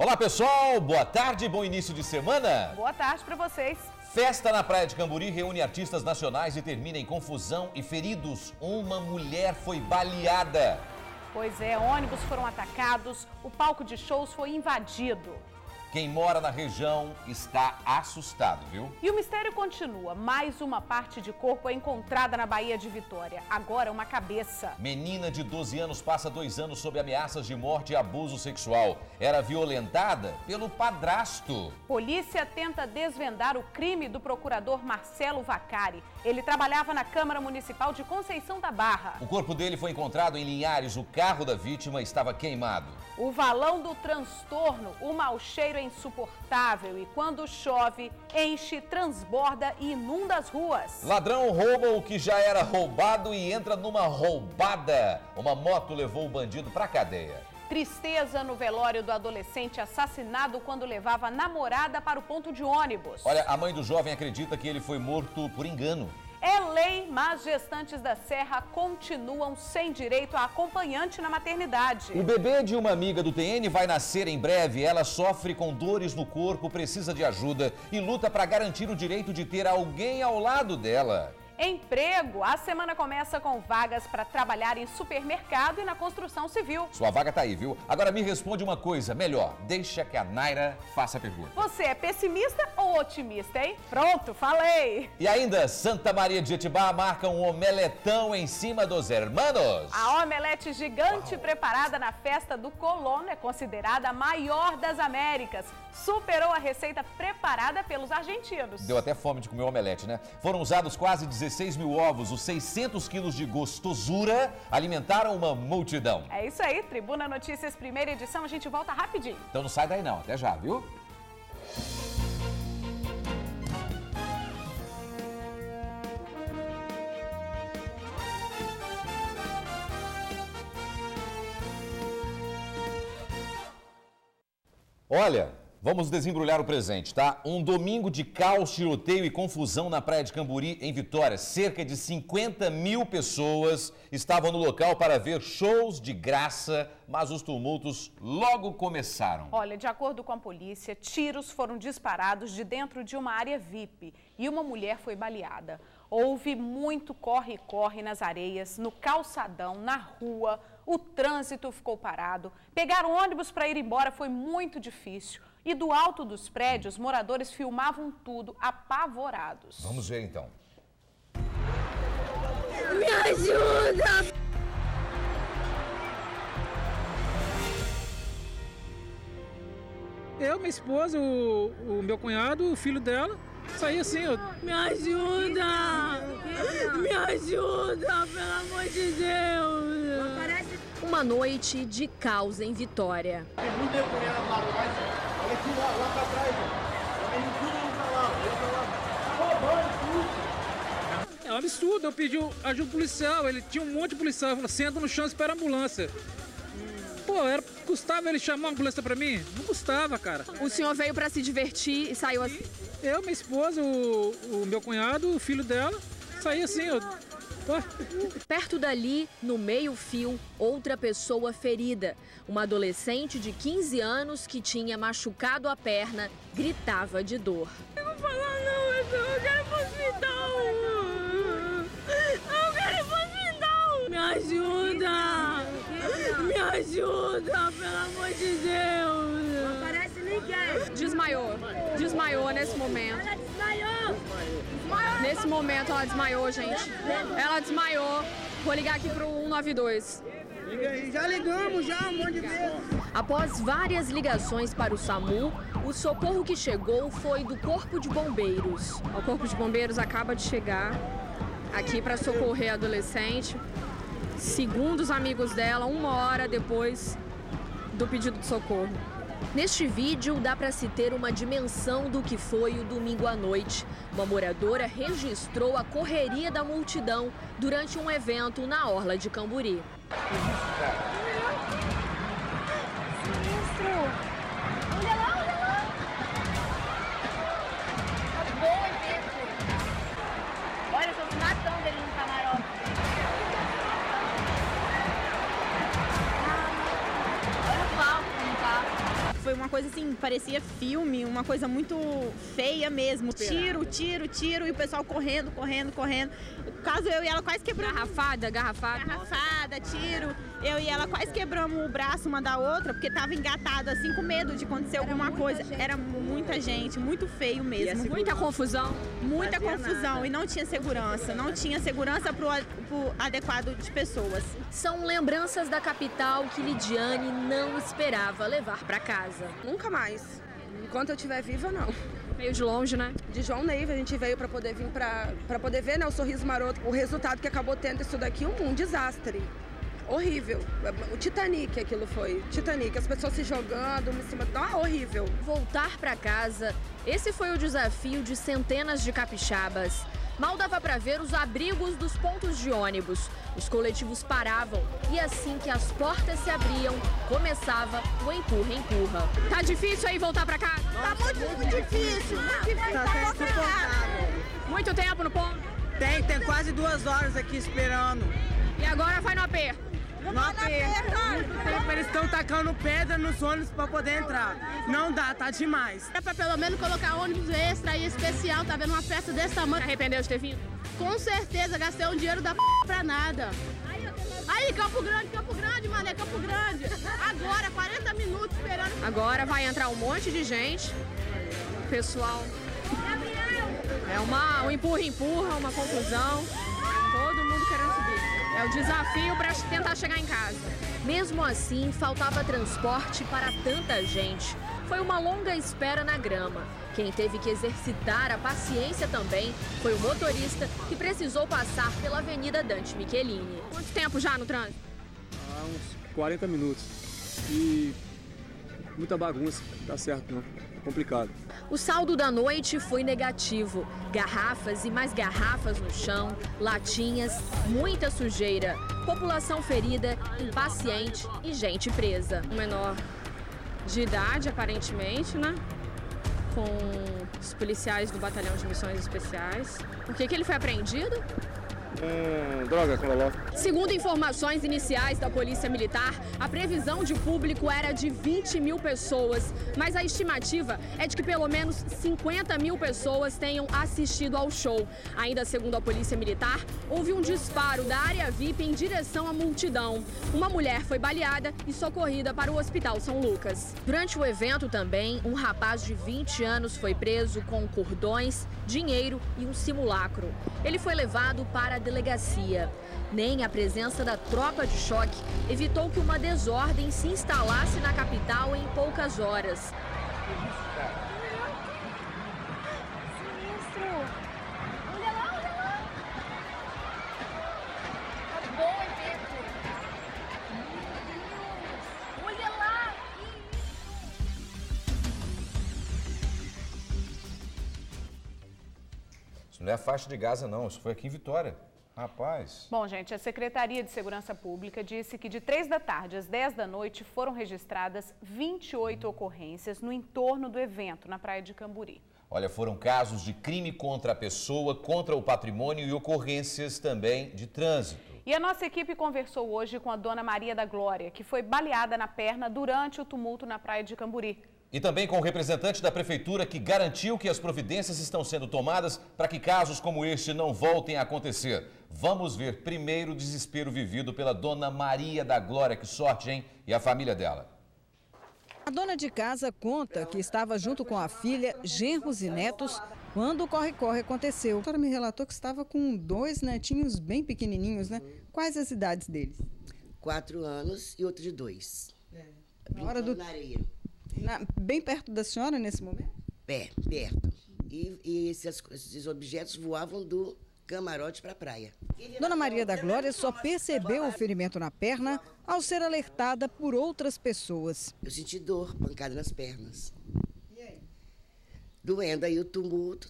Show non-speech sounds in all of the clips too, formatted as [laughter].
Olá pessoal, boa tarde, bom início de semana. Boa tarde para vocês. Festa na Praia de Camburi reúne artistas nacionais e termina em confusão e feridos. Uma mulher foi baleada. Pois é, ônibus foram atacados, o palco de shows foi invadido. Quem mora na região está assustado, viu? E o mistério continua. Mais uma parte de corpo é encontrada na Baía de Vitória. Agora uma cabeça. Menina de 12 anos passa dois anos sob ameaças de morte e abuso sexual. Era violentada pelo padrasto. Polícia tenta desvendar o crime do procurador Marcelo Vacari. Ele trabalhava na Câmara Municipal de Conceição da Barra. O corpo dele foi encontrado em Linhares. O carro da vítima estava queimado. O valão do transtorno, o mau cheiro é insuportável e quando chove, enche, transborda e inunda as ruas. Ladrão rouba o que já era roubado e entra numa roubada. Uma moto levou o bandido pra cadeia. Tristeza no velório do adolescente assassinado quando levava a namorada para o ponto de ônibus. Olha, a mãe do jovem acredita que ele foi morto por engano. É lei, mas gestantes da Serra continuam sem direito a acompanhante na maternidade. O bebê de uma amiga do TN vai nascer em breve. Ela sofre com dores no corpo, precisa de ajuda e luta para garantir o direito de ter alguém ao lado dela. Emprego. A semana começa com vagas para trabalhar em supermercado e na construção civil. Sua vaga tá aí, viu? Agora me responde uma coisa, melhor, deixa que a Naira faça a pergunta. Você é pessimista ou otimista, hein? Pronto, falei! E ainda, Santa Maria de Etibá marca um omeletão em cima dos hermanos. A omelete gigante Uau. preparada na festa do colono é considerada a maior das Américas. Superou a receita preparada pelos argentinos. Deu até fome de comer omelete, né? Foram usados quase 16 16 mil ovos, os 600 quilos de gostosura alimentaram uma multidão. É isso aí, Tribuna Notícias, primeira edição, a gente volta rapidinho. Então não sai daí não, até já, viu? Olha, Vamos desembrulhar o presente, tá? Um domingo de caos, tiroteio e confusão na Praia de Camburi, em Vitória. Cerca de 50 mil pessoas estavam no local para ver shows de graça, mas os tumultos logo começaram. Olha, de acordo com a polícia, tiros foram disparados de dentro de uma área VIP e uma mulher foi baleada. Houve muito corre-corre nas areias, no calçadão, na rua. O trânsito ficou parado. Pegar um ônibus para ir embora foi muito difícil. E do alto dos prédios, moradores filmavam tudo, apavorados. Vamos ver então. Me ajuda! Eu, minha esposa, o, o meu cunhado, o filho dela, saí assim, ó. Me ajuda! Me ajuda, pelo amor de Deus! Uma noite de caos em Vitória. Olha aqui lá, lá pra trás, ó. Ele tudo pra lá, ele pra lá. Tá roubando tudo. É um absurdo, eu pedi ajuda policial, ele tinha um monte de policial, ele falou, senta no chão e espera a ambulância. Pô, era, custava ele chamar uma ambulância pra mim? Não custava, cara. O senhor veio pra se divertir e saiu assim? Eu, minha esposa, o, o meu cunhado, o filho dela, saí assim, eu Perto dali, no meio-fio, outra pessoa ferida. Uma adolescente de 15 anos que tinha machucado a perna gritava de dor. Eu não vou falar não, eu quero ir pro hospital. Eu quero ir pro hospital. Me ajuda. Me ajuda, pelo amor de Deus. Não aparece ninguém. Desmaiou. Desmaiou nesse momento. Nesse momento ela desmaiou, gente. Ela desmaiou. Vou ligar aqui pro 192. Já ligamos, já, um monte de vezes. Após várias ligações para o SAMU, o socorro que chegou foi do Corpo de Bombeiros. O Corpo de Bombeiros acaba de chegar aqui para socorrer a adolescente. Segundo os amigos dela, uma hora depois do pedido de socorro. Neste vídeo dá para se ter uma dimensão do que foi o domingo à noite. Uma moradora registrou a correria da multidão durante um evento na orla de Camburi. Coisa assim, parecia filme, uma coisa muito feia mesmo. Tiro, tiro, tiro, e o pessoal correndo, correndo, correndo. Caso eu e ela quase quebramos. Garrafada, garrafada. Garrafada, tiro. Eu e ela quase quebramos o braço uma da outra, porque tava engatada, assim, com medo de acontecer alguma coisa. Era muita gente, muito feio mesmo. Muita confusão. Muita confusão e não tinha segurança. Não tinha segurança pro, pro adequado de pessoas. São lembranças da capital que Lidiane não esperava levar para casa. Nunca mais. Enquanto eu estiver viva, não. Meio de longe, né? De João Neiva, a gente veio para poder vir para poder ver né, o sorriso maroto. O resultado que acabou tendo isso daqui, um, um desastre horrível. O Titanic aquilo foi. Titanic, as pessoas se jogando em cima. Ah, horrível. Voltar para casa, esse foi o desafio de centenas de capixabas. Mal dava para ver os abrigos dos pontos de ônibus. Os coletivos paravam e assim que as portas se abriam, começava o empurra-empurra. Tá difícil aí voltar para casa? Tá muito, muito difícil. Muito difícil. Tá até insuportável. Muito tempo no ponto? Tem, tem quase duas horas aqui esperando. E agora vai no aperto? Aperto. Eles estão tacando pedra nos ônibus para poder entrar. Não dá, tá demais. É para pelo menos colocar ônibus extra e especial, tá vendo uma festa desse tamanho. Arrependeu de ter vindo? Com certeza, gastei um dinheiro da p pra nada. Aí, Campo Grande, Campo Grande, mané, Campo Grande. Agora, 40 minutos esperando. Agora vai entrar um monte de gente. Pessoal. É uma, um empurra-empurra, uma confusão. Todo mundo querendo subir. É o desafio para tentar chegar em casa. Mesmo assim, faltava transporte para tanta gente. Foi uma longa espera na grama. Quem teve que exercitar a paciência também foi o motorista que precisou passar pela Avenida Dante Michelini. Quanto tempo já no trânsito? Há uns 40 minutos. E muita bagunça, tá certo não. Complicado. O saldo da noite foi negativo. Garrafas e mais garrafas no chão, latinhas, muita sujeira, população ferida, impaciente e gente presa. Um menor de idade, aparentemente, né? Com os policiais do Batalhão de Missões Especiais. Por que, que ele foi apreendido? Hum, droga, Cololó. Segundo informações iniciais da Polícia Militar, a previsão de público era de 20 mil pessoas, mas a estimativa é de que pelo menos 50 mil pessoas tenham assistido ao show. Ainda segundo a Polícia Militar, houve um disparo da área VIP em direção à multidão. Uma mulher foi baleada e socorrida para o Hospital São Lucas. Durante o evento também, um rapaz de 20 anos foi preso com cordões, dinheiro e um simulacro. Ele foi levado para a delegacia. Nem a presença da tropa de choque evitou que uma desordem se instalasse na capital em poucas horas. Isso não é a faixa de Gaza, não. Isso foi aqui em Vitória. Rapaz. Bom, gente, a Secretaria de Segurança Pública disse que de 3 da tarde às 10 da noite foram registradas 28 ocorrências no entorno do evento, na Praia de Camburi. Olha, foram casos de crime contra a pessoa, contra o patrimônio e ocorrências também de trânsito. E a nossa equipe conversou hoje com a dona Maria da Glória, que foi baleada na perna durante o tumulto na Praia de Camburi. E também com o representante da prefeitura que garantiu que as providências estão sendo tomadas para que casos como este não voltem a acontecer. Vamos ver primeiro o desespero vivido pela dona Maria da Glória, que sorte, hein? E a família dela. A dona de casa conta que estava junto com a filha, genros e netos quando o corre-corre aconteceu. A senhora me relatou que estava com dois netinhos bem pequenininhos, né? Quais as idades deles? Quatro anos e outro de dois. É. Na hora do... na areia. Na, bem perto da senhora nesse momento? Pé, perto. E, e esses, esses objetos voavam do camarote para a praia. Dona Maria da Glória só percebeu o ferimento na perna ao ser alertada por outras pessoas. Eu senti dor, pancada nas pernas. Doendo aí o tumulto,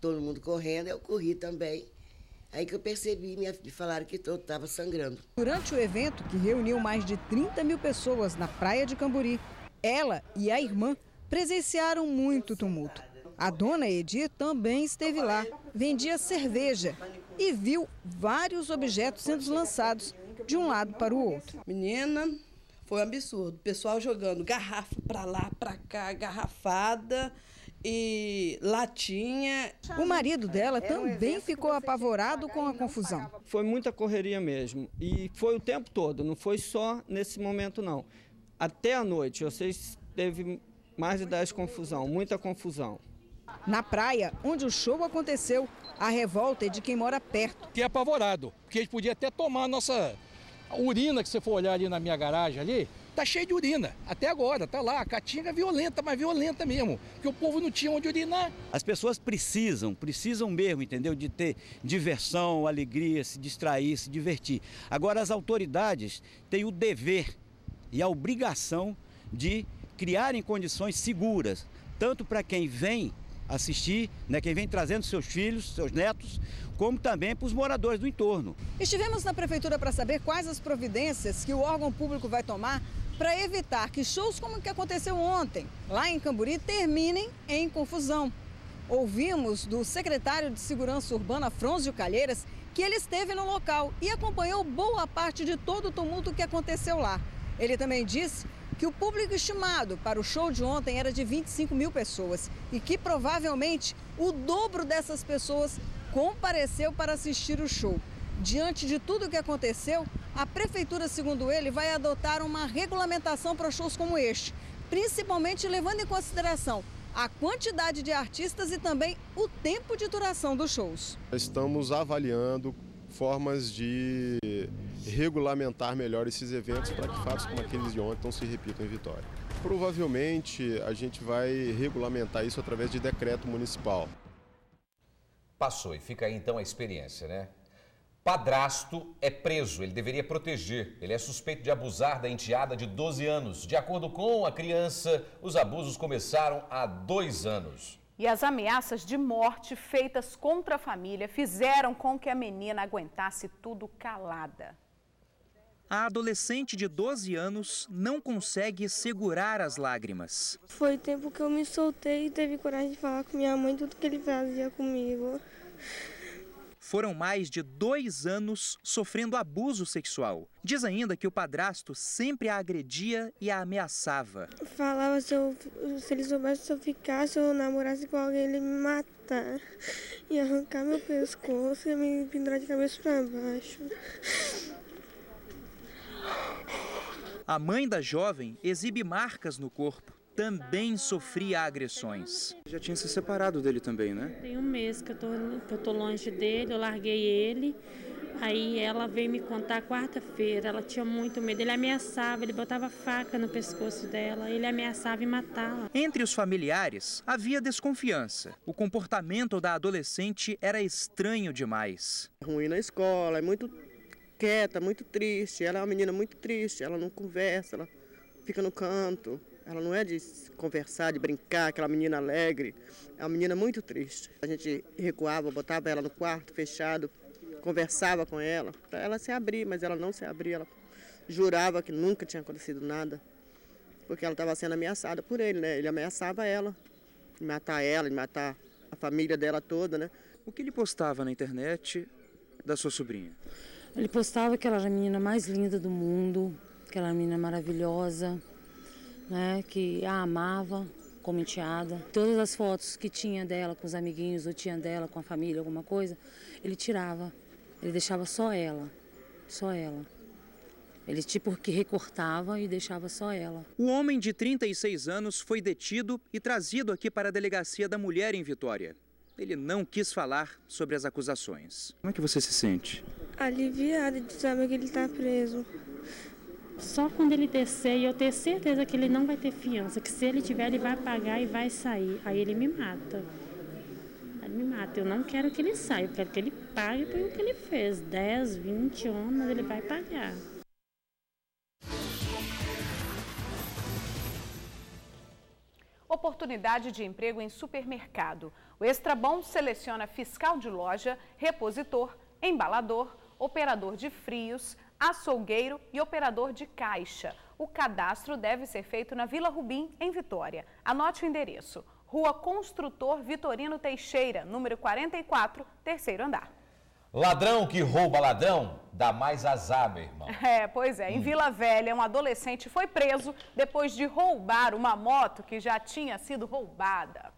todo mundo correndo, eu corri também. Aí que eu percebi, me falaram que eu estava sangrando. Durante o evento, que reuniu mais de 30 mil pessoas na praia de Camburi, ela e a irmã presenciaram muito tumulto. A dona Edir também esteve lá, vendia cerveja e viu vários objetos sendo lançados de um lado para o outro. Menina, Foi um absurdo. O pessoal jogando garrafa para lá, para cá, garrafada e latinha. O marido dela também ficou apavorado com a confusão. Foi muita correria mesmo. E foi o tempo todo, não foi só nesse momento, não. Até a noite, vocês teve mais de 10 confusão, muita confusão. Na praia, onde o show aconteceu, a revolta é de quem mora perto. Que é apavorado, porque eles podiam até tomar a nossa urina, que você for olhar ali na minha garagem ali, tá cheio de urina. Até agora, tá lá. A caatinga é violenta, mas violenta mesmo. Porque o povo não tinha onde urinar. As pessoas precisam, precisam mesmo, entendeu? De ter diversão, alegria, se distrair, se divertir. Agora, as autoridades têm o dever e a obrigação de criarem condições seguras, tanto para quem vem assistir, né, quem vem trazendo seus filhos, seus netos, como também para os moradores do entorno. Estivemos na prefeitura para saber quais as providências que o órgão público vai tomar para evitar que shows como o que aconteceu ontem, lá em Camburi, terminem em confusão. Ouvimos do secretário de Segurança Urbana, Frônzio Calheiras, que ele esteve no local e acompanhou boa parte de todo o tumulto que aconteceu lá. Ele também disse que o público estimado para o show de ontem era de 25 mil pessoas e que provavelmente o dobro dessas pessoas compareceu para assistir o show. Diante de tudo o que aconteceu, a prefeitura, segundo ele, vai adotar uma regulamentação para shows como este, principalmente levando em consideração a quantidade de artistas e também o tempo de duração dos shows. Estamos avaliando formas de regulamentar melhor esses eventos para que fatos como aqueles de ontem não se repitam em Vitória. Provavelmente a gente vai regulamentar isso através de decreto municipal. Passou e fica aí então a experiência, né? Padrasto é preso, ele deveria proteger. Ele é suspeito de abusar da enteada de 12 anos. De acordo com a criança, os abusos começaram há dois anos. E as ameaças de morte feitas contra a família fizeram com que a menina aguentasse tudo calada. A adolescente de 12 anos não consegue segurar as lágrimas. Foi o tempo que eu me soltei e teve coragem de falar com minha mãe tudo que ele fazia comigo. Foram mais de dois anos sofrendo abuso sexual. Diz ainda que o padrasto sempre a agredia e a ameaçava. Falava se, eu, se ele soubesse se eu ficasse ou namorasse com alguém, ele me matar. E arrancar meu pescoço e me pendurar de cabeça para baixo. A mãe da jovem exibe marcas no corpo também sofria agressões. Já tinha se separado dele também, né? Tem um mês que eu tô, que eu tô longe dele, eu larguei ele. Aí ela veio me contar quarta-feira, ela tinha muito medo. Ele ameaçava, ele botava faca no pescoço dela, ele ameaçava em matá-la. Entre os familiares havia desconfiança. O comportamento da adolescente era estranho demais. Ruim na escola, é muito quieta, muito triste. Ela é uma menina muito triste, ela não conversa, ela fica no canto. Ela não é de conversar, de brincar, aquela menina alegre. É uma menina muito triste. A gente recuava, botava ela no quarto fechado, conversava com ela, para ela se abrir, mas ela não se abria. Ela jurava que nunca tinha acontecido nada, porque ela estava sendo ameaçada por ele, né? Ele ameaçava ela, de matar ela, de matar a família dela toda, né? O que ele postava na internet da sua sobrinha? Ele postava que ela era a menina mais linda do mundo, que ela era a menina maravilhosa, né, que a amava como enteada. Todas as fotos que tinha dela com os amiguinhos ou tinha dela com a família, alguma coisa, ele tirava. Ele deixava só ela, só ela. Ele tipo que recortava e deixava só ela. O homem de 36 anos foi detido e trazido aqui para a delegacia da mulher em Vitória. Ele não quis falar sobre as acusações. Como é que você se sente? Aliviada de saber que ele está preso. Só quando ele descer e eu ter certeza que ele não vai ter fiança, que se ele tiver, ele vai pagar e vai sair. Aí ele me mata. Ele me mata. Eu não quero que ele saia, eu quero que ele pague pelo que ele fez. 10, 20 anos, ele vai pagar. Oportunidade de emprego em supermercado. O Extra Bom seleciona fiscal de loja, repositor, embalador, operador de frios, açougueiro e operador de caixa. O cadastro deve ser feito na Vila Rubim, em Vitória. Anote o endereço. Rua Construtor Vitorino Teixeira, número 44, terceiro andar. Ladrão que rouba ladrão dá mais azar, meu irmão. [laughs] É, pois é. Em Vila Velha, um adolescente foi preso depois de roubar uma moto que já tinha sido roubada.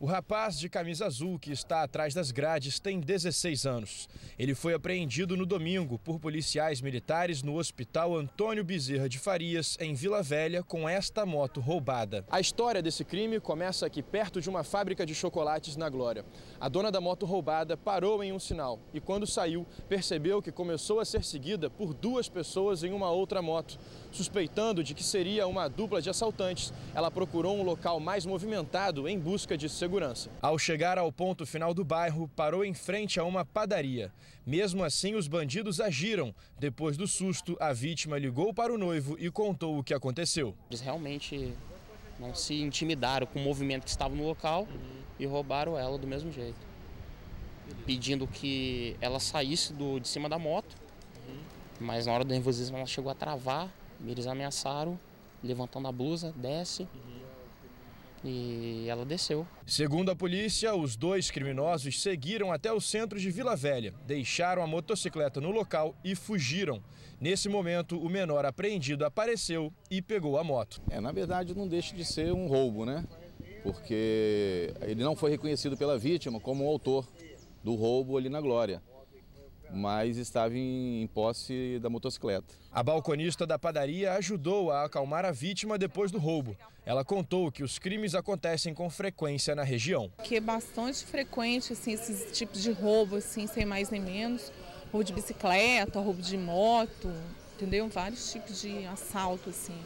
O rapaz de camisa azul que está atrás das grades tem 16 anos. Ele foi apreendido no domingo por policiais militares no Hospital Antônio Bezerra de Farias, em Vila Velha, com esta moto roubada. A história desse crime começa aqui perto de uma fábrica de chocolates na Glória. A dona da moto roubada parou em um sinal e, quando saiu, percebeu que começou a ser seguida por duas pessoas em uma outra moto. Suspeitando de que seria uma dupla de assaltantes, ela procurou um local mais movimentado em busca de segurança. Ao chegar ao ponto final do bairro, parou em frente a uma padaria. Mesmo assim, os bandidos agiram. Depois do susto, a vítima ligou para o noivo e contou o que aconteceu. Eles realmente não se intimidaram com o movimento que estava no local e roubaram ela do mesmo jeito. Pedindo que ela saísse do, de cima da moto, mas na hora do nervosismo ela chegou a travar eles ameaçaram, levantando a blusa, desce. E ela desceu. Segundo a polícia, os dois criminosos seguiram até o centro de Vila Velha, deixaram a motocicleta no local e fugiram. Nesse momento, o menor apreendido apareceu e pegou a moto. É, na verdade, não deixa de ser um roubo, né? Porque ele não foi reconhecido pela vítima como o autor do roubo ali na Glória mas estava em, posse da motocicleta. A balconista da padaria ajudou a acalmar a vítima depois do roubo. Ela contou que os crimes acontecem com frequência na região. Que é bastante frequente assim, esses tipos de roubo, assim, sem mais nem menos. Roubo de bicicleta, roubo de moto, entendeu? Vários tipos de assalto, assim.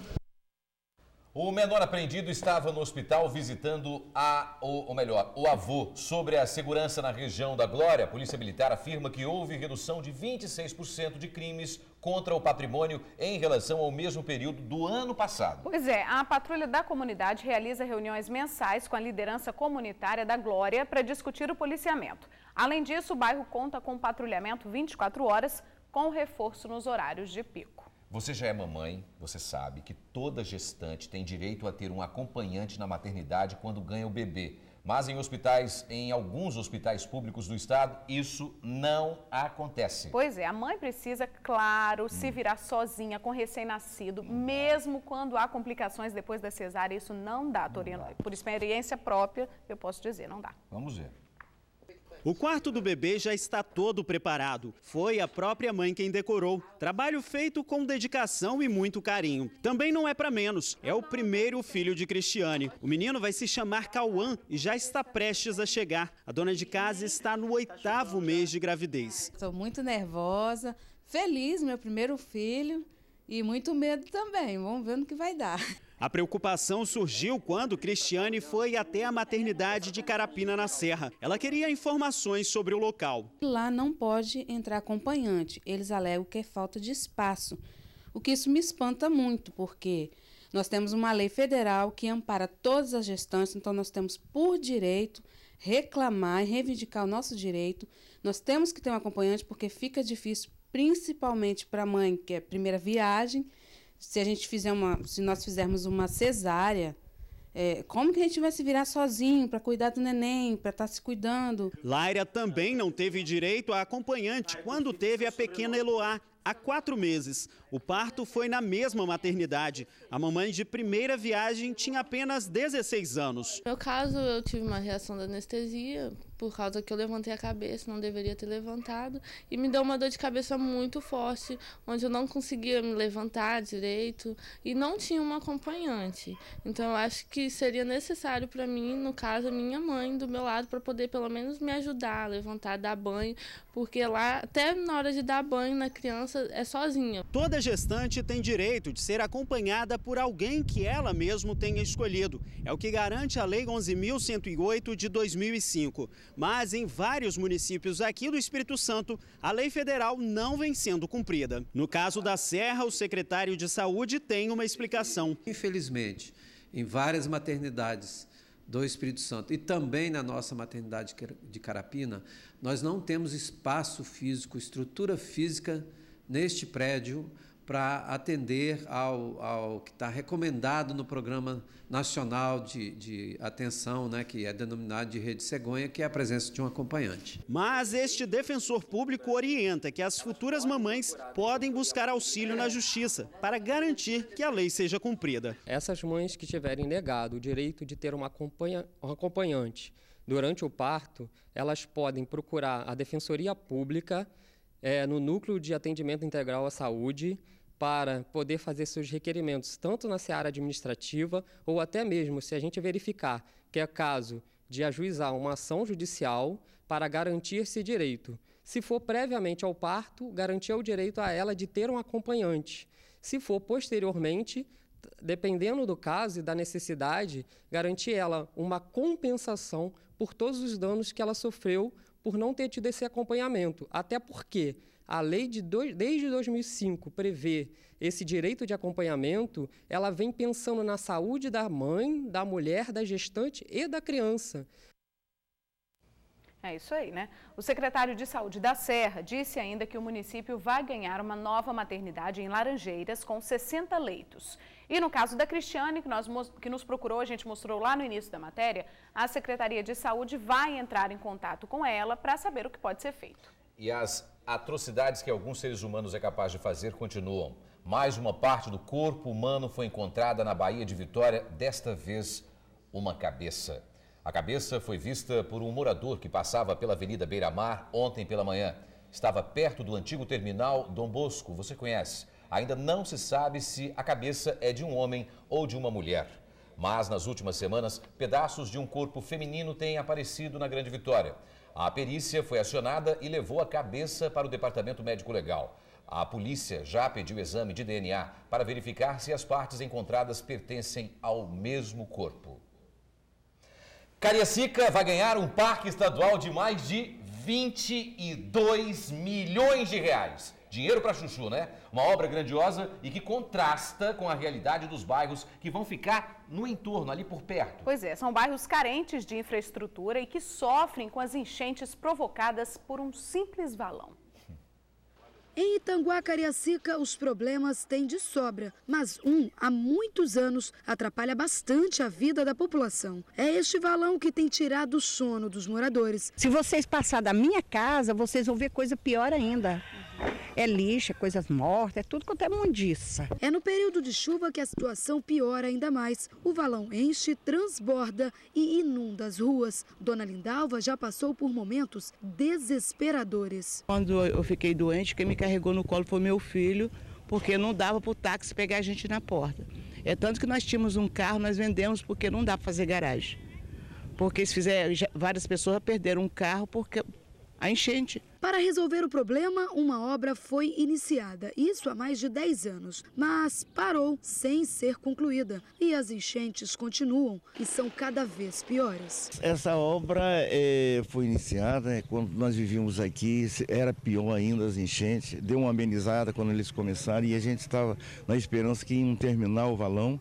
O menor apreendido estava no hospital visitando a, ou, ou, melhor, o avô. Sobre a segurança na região da Glória, a Polícia Militar afirma que houve redução de 26% de crimes contra o patrimônio em relação ao mesmo período do ano passado. Pois é, a Patrulha da Comunidade realiza reuniões mensais com a liderança comunitária da Glória para discutir o policiamento. Além disso, o bairro conta com patrulhamento 24 horas com reforço nos horários de pico. Você já é mamãe, você sabe que toda gestante tem direito a ter um acompanhante na maternidade quando ganha o bebê. Mas em hospitais, em alguns hospitais públicos do estado, isso não acontece. Pois é, a mãe precisa, claro, hum. se virar sozinha com recém-nascido, mesmo quando há complicações depois da cesárea, isso não dá, Torino. Por experiência própria, eu posso dizer, não dá. Vamos ver. O quarto do bebê já está todo preparado. Foi a própria mãe quem decorou. Trabalho feito com dedicação e muito carinho. Também não é para menos. É o primeiro filho de Cristiane. O menino vai se chamar Cauã e já está prestes a chegar. A dona de casa está no oitavo mês de gravidez. Estou muito nervosa, feliz, meu primeiro filho e muito medo também. Vamos ver no que vai dar. A preocupação surgiu quando Cristiane foi até a maternidade de Carapina na Serra. Ela queria informações sobre o local. Lá não pode entrar acompanhante. Eles alegam que é falta de espaço. O que isso me espanta muito, porque nós temos uma lei federal que ampara todas as gestantes, então nós temos por direito reclamar e reivindicar o nosso direito. Nós temos que ter um acompanhante porque fica difícil, principalmente para a mãe, que é primeira viagem se a gente fizer uma, se nós fizermos uma cesárea, é, como que a gente vai se virar sozinho para cuidar do neném, para estar tá se cuidando? Laira também não teve direito a acompanhante quando teve a pequena Eloá, há quatro meses. O parto foi na mesma maternidade. A mamãe de primeira viagem tinha apenas 16 anos. No meu caso, eu tive uma reação da anestesia, por causa que eu levantei a cabeça, não deveria ter levantado, e me deu uma dor de cabeça muito forte, onde eu não conseguia me levantar direito e não tinha uma acompanhante. Então eu acho que seria necessário para mim, no caso, a minha mãe do meu lado para poder pelo menos me ajudar a levantar, dar banho, porque lá até na hora de dar banho na criança é sozinha. Toda gestante tem direito de ser acompanhada por alguém que ela mesmo tenha escolhido. É o que garante a Lei 11.108 de 2005. Mas em vários municípios aqui do Espírito Santo, a lei federal não vem sendo cumprida. No caso da Serra, o secretário de Saúde tem uma explicação. Infelizmente, em várias maternidades do Espírito Santo e também na nossa maternidade de Carapina, nós não temos espaço físico, estrutura física neste prédio para atender ao, ao que está recomendado no Programa Nacional de, de Atenção, né, que é denominado de Rede Cegonha, que é a presença de um acompanhante. Mas este defensor público orienta que as futuras mamães podem buscar auxílio na justiça para garantir que a lei seja cumprida. Essas mães que tiverem negado o direito de ter uma acompanha, um acompanhante durante o parto, elas podem procurar a Defensoria Pública é, no Núcleo de Atendimento Integral à Saúde para poder fazer seus requerimentos, tanto na seara administrativa ou até mesmo se a gente verificar que é caso de ajuizar uma ação judicial para garantir esse direito. Se for previamente ao parto, garantir o direito a ela de ter um acompanhante. Se for posteriormente, dependendo do caso e da necessidade, garantir ela uma compensação por todos os danos que ela sofreu por não ter tido esse acompanhamento. Até porque a lei de dois, desde 2005 prevê esse direito de acompanhamento, ela vem pensando na saúde da mãe, da mulher, da gestante e da criança. É isso aí, né? O secretário de Saúde da Serra disse ainda que o município vai ganhar uma nova maternidade em Laranjeiras com 60 leitos. E no caso da Cristiane, que, nós, que nos procurou, a gente mostrou lá no início da matéria, a Secretaria de Saúde vai entrar em contato com ela para saber o que pode ser feito. E as atrocidades que alguns seres humanos é capaz de fazer continuam. Mais uma parte do corpo humano foi encontrada na Baía de Vitória, desta vez uma cabeça. A cabeça foi vista por um morador que passava pela Avenida Beira Mar ontem pela manhã. Estava perto do antigo terminal Dom Bosco, você conhece. Ainda não se sabe se a cabeça é de um homem ou de uma mulher. Mas nas últimas semanas, pedaços de um corpo feminino têm aparecido na Grande Vitória. A perícia foi acionada e levou a cabeça para o Departamento Médico Legal. A polícia já pediu exame de DNA para verificar se as partes encontradas pertencem ao mesmo corpo. Cariacica vai ganhar um parque estadual de mais de 22 milhões de reais. Dinheiro para chuchu, né? Uma obra grandiosa e que contrasta com a realidade dos bairros que vão ficar no entorno, ali por perto. Pois é, são bairros carentes de infraestrutura e que sofrem com as enchentes provocadas por um simples valão. Em Itanguá, Cariacica, os problemas têm de sobra, mas um, há muitos anos, atrapalha bastante a vida da população. É este valão que tem tirado o sono dos moradores. Se vocês passarem da minha casa, vocês vão ver coisa pior ainda. É lixo, é coisas mortas, é tudo quanto é mundiça. É no período de chuva que a situação piora ainda mais. O valão enche, transborda e inunda as ruas. Dona Lindalva já passou por momentos desesperadores. Quando eu fiquei doente, quem me carregou no colo foi meu filho, porque não dava para o táxi pegar a gente na porta. É tanto que nós tínhamos um carro, nós vendemos porque não dá para fazer garagem. Porque se fizer, várias pessoas perderam um carro porque a enchente. Para resolver o problema, uma obra foi iniciada, isso há mais de 10 anos, mas parou sem ser concluída. E as enchentes continuam e são cada vez piores. Essa obra é, foi iniciada né, quando nós vivíamos aqui, era pior ainda as enchentes, deu uma amenizada quando eles começaram e a gente estava na esperança que iam terminar o valão.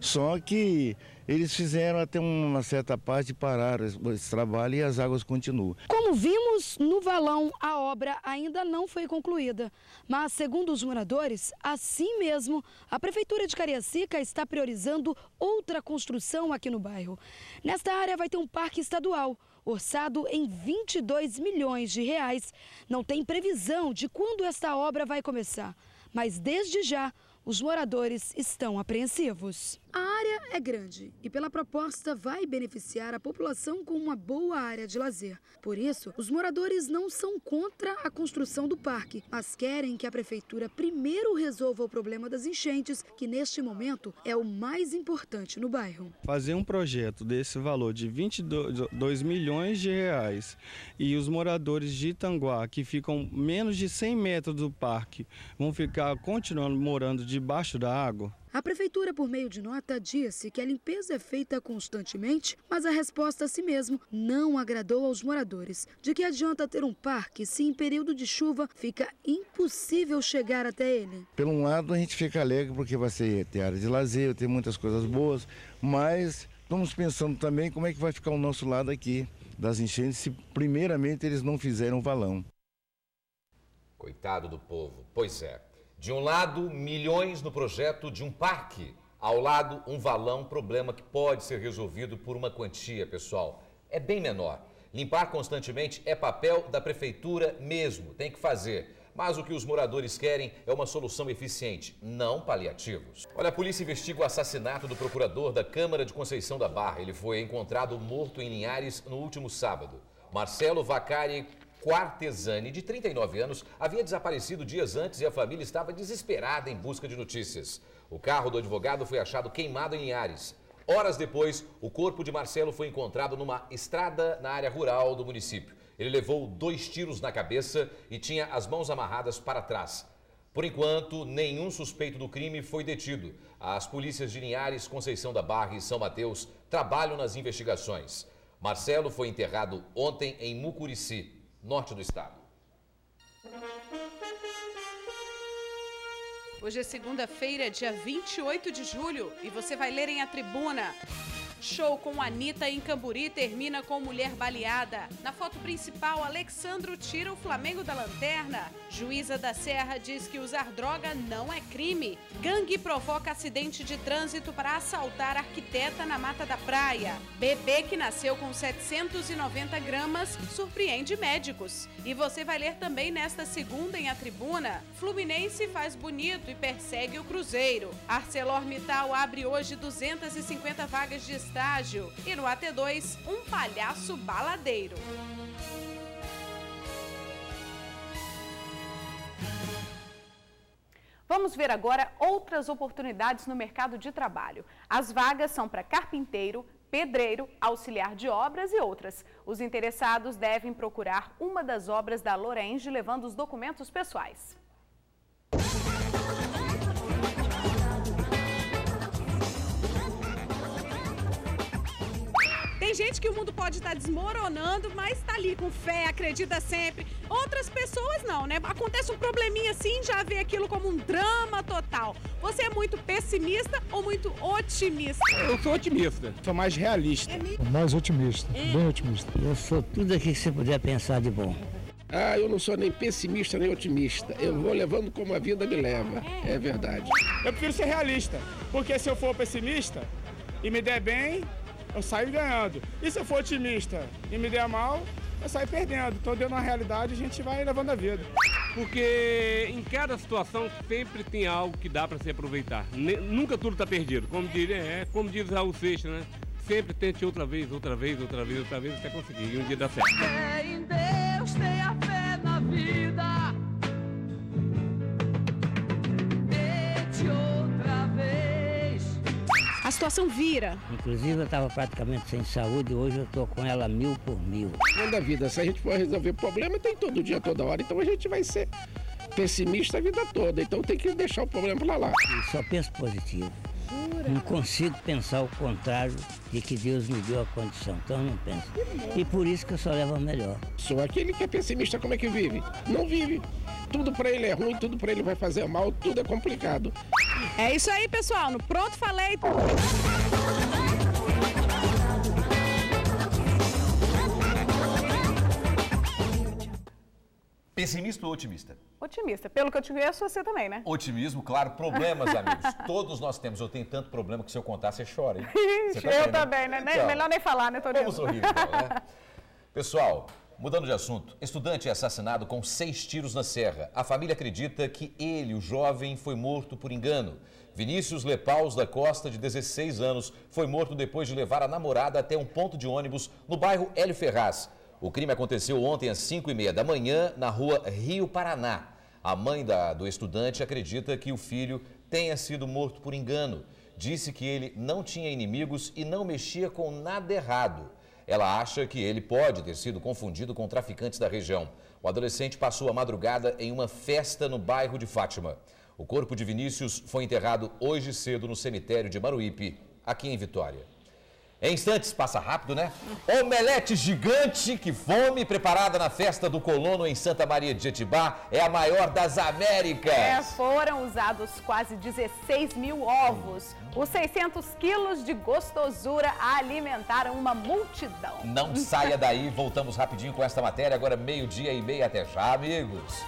Só que eles fizeram até uma certa parte parar esse trabalho e as águas continuam. Como vimos no valão, a obra ainda não foi concluída. Mas, segundo os moradores, assim mesmo, a Prefeitura de Cariacica está priorizando outra construção aqui no bairro. Nesta área vai ter um parque estadual orçado em 22 milhões de reais. Não tem previsão de quando esta obra vai começar, mas desde já os moradores estão apreensivos. A área é grande e, pela proposta, vai beneficiar a população com uma boa área de lazer. Por isso, os moradores não são contra a construção do parque, mas querem que a prefeitura primeiro resolva o problema das enchentes, que neste momento é o mais importante no bairro. Fazer um projeto desse valor de 22 milhões de reais e os moradores de Itanguá, que ficam menos de 100 metros do parque, vão ficar continuando morando debaixo da água? A prefeitura, por meio de nota, disse que a limpeza é feita constantemente, mas a resposta a si mesmo não agradou aos moradores. De que adianta ter um parque se em período de chuva fica impossível chegar até ele? Pelo um lado, a gente fica alegre porque vai ser ter área de lazer, ter muitas coisas boas, mas estamos pensando também como é que vai ficar o nosso lado aqui das enchentes se primeiramente eles não fizeram valão. Coitado do povo. Pois é. De um lado, milhões no projeto de um parque. Ao lado, um valão, problema que pode ser resolvido por uma quantia, pessoal. É bem menor. Limpar constantemente é papel da prefeitura mesmo, tem que fazer. Mas o que os moradores querem é uma solução eficiente, não paliativos. Olha, a polícia investiga o assassinato do procurador da Câmara de Conceição da Barra. Ele foi encontrado morto em Linhares no último sábado. Marcelo Vacari Quartesani, de 39 anos, havia desaparecido dias antes e a família estava desesperada em busca de notícias. O carro do advogado foi achado queimado em Linhares. Horas depois, o corpo de Marcelo foi encontrado numa estrada na área rural do município. Ele levou dois tiros na cabeça e tinha as mãos amarradas para trás. Por enquanto, nenhum suspeito do crime foi detido. As polícias de Linhares, Conceição da Barra e São Mateus trabalham nas investigações. Marcelo foi enterrado ontem em Mucurici, norte do estado. Hoje é segunda-feira, dia 28 de julho, e você vai ler em A Tribuna. Show com Anitta em Camburi termina com mulher baleada. Na foto principal, Alexandro tira o Flamengo da lanterna. Juíza da Serra diz que usar droga não é crime. Gangue provoca acidente de trânsito para assaltar arquiteta na Mata da Praia. Bebê que nasceu com 790 gramas surpreende médicos. E você vai ler também nesta segunda em A Tribuna. Fluminense faz bonito e persegue o Cruzeiro. ArcelorMittal abre hoje 250 vagas de estágio. E no AT2, um palhaço baladeiro. Vamos ver agora outras oportunidades no mercado de trabalho. As vagas são para carpinteiro, pedreiro, auxiliar de obras e outras. Os interessados devem procurar uma das obras da Lorange levando os documentos pessoais. Tem gente que o mundo pode estar desmoronando, mas está ali com fé, acredita sempre. Outras pessoas não, né? Acontece um probleminha assim, já vê aquilo como um drama total. Você é muito pessimista ou muito otimista? Eu sou otimista, sou mais realista. Mais otimista, bem otimista. Eu sou tudo aqui que você puder pensar de bom. Ah, eu não sou nem pessimista nem otimista. Eu vou levando como a vida me leva. É verdade. Eu prefiro ser realista, porque se eu for pessimista e me der bem, eu saio ganhando. E se eu for otimista e me der mal, eu saio perdendo. Então, dentro da realidade, a gente vai levando a vida. Porque em cada situação sempre tem algo que dá para se aproveitar. Nunca tudo está perdido. Como diz, é, como diz Raul Seixas, né? Sempre tente outra vez, outra vez, outra vez, outra vez, até conseguir. E um dia dá certo. Fé em Deus, tenha situação vira. Inclusive, eu estava praticamente sem saúde, hoje eu estou com ela mil por mil. Da vida, se a gente for resolver problema, tem todo dia, toda hora. Então a gente vai ser pessimista a vida toda. Então tem que deixar o problema para lá. Eu só penso positivo. Não consigo pensar o contrário de que Deus me deu a condição. Então eu não penso. E por isso que eu só levo a melhor. Sou aquele que é pessimista, como é que vive? Não vive. Tudo para ele é ruim, tudo para ele vai fazer mal, tudo é complicado. É isso aí, pessoal. No Pronto Falei. Pessimista ou otimista? Otimista. Pelo que eu te conheço, você também, né? Otimismo, claro. Problemas, amigos. [laughs] Todos nós temos. Eu tenho tanto problema que se eu contar, você chora, hein? [laughs] Você eu tendo? também, né? Então, melhor nem falar, né, Toninho? Vamos sorrir, então, né? [laughs] Pessoal, mudando de assunto, estudante é assassinado com seis tiros na serra. A família acredita que ele, o jovem, foi morto por engano. Vinícius Lepaus da Costa, de 16 anos, foi morto depois de levar a namorada até um ponto de ônibus no bairro Hélio Ferraz. O crime aconteceu ontem às 5 e meia da manhã, na rua Rio Paraná. A mãe da- do estudante acredita que o filho tenha sido morto por engano. Disse que ele não tinha inimigos e não mexia com nada errado. Ela acha que ele pode ter sido confundido com traficantes da região. O adolescente passou a madrugada em uma festa no bairro de Fátima. O corpo de Vinícius foi enterrado hoje cedo no cemitério de Maruípe, aqui em Vitória. Em instantes, passa rápido, né? Omelete gigante, que fome, preparada na festa do colono em Santa Maria de Jetibá, é a maior das Américas. É, foram usados quase 16 mil ovos. Os 600 quilos de gostosura alimentaram uma multidão. Não saia daí, voltamos rapidinho com esta matéria, agora meio-dia e meia. Até já, amigos.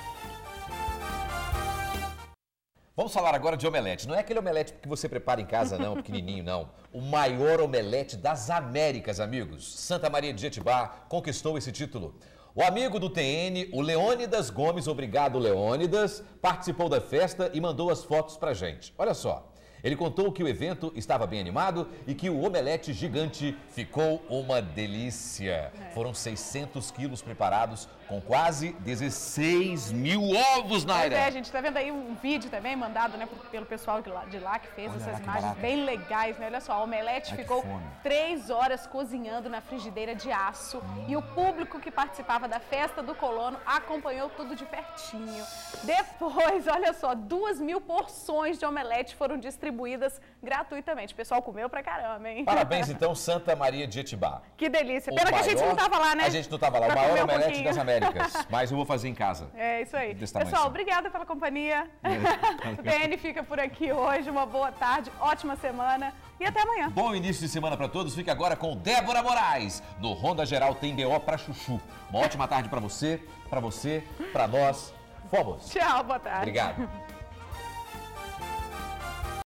Vamos falar agora de omelete. Não é aquele omelete que você prepara em casa, não, pequenininho, não. O maior omelete das Américas, amigos. Santa Maria de Jetibá conquistou esse título. O amigo do TN, o Leônidas Gomes, obrigado Leônidas, participou da festa e mandou as fotos pra gente. Olha só. Ele contou que o evento estava bem animado e que o omelete gigante ficou uma delícia. Foram 600 quilos preparados com quase 16 mil ovos, Pois Naira. é, gente, tá vendo aí um vídeo também mandado né, pelo pessoal de lá, de lá que fez Olha lá essas que imagens barato. bem legais, né? Olha só, a omelete Ai, ficou três horas cozinhando na frigideira de aço e o público que participava da festa do colono acompanhou tudo de pertinho. Depois, [laughs] olha só, duas mil porções de omelete foram distribuídas gratuitamente. O pessoal comeu pra caramba, hein? Parabéns, [laughs] então, Santa Maria de Etibá. Que delícia. O Pena que a gente não maior- tava lá, né? A gente não tava lá. O maior um omelete das Américas. [laughs] Mas eu vou fazer em casa. É isso aí. Pessoal, assim. obrigada pela companhia. É. [laughs] O PN fica por aqui hoje. Uma boa tarde, ótima semana e até amanhã. Bom início de semana para todos. Fique agora com Débora Moraes. No Ronda Geral tem BO para Chuchu. Uma ótima tarde para você, para você, para nós. Fomos. Tchau, boa tarde. Obrigado.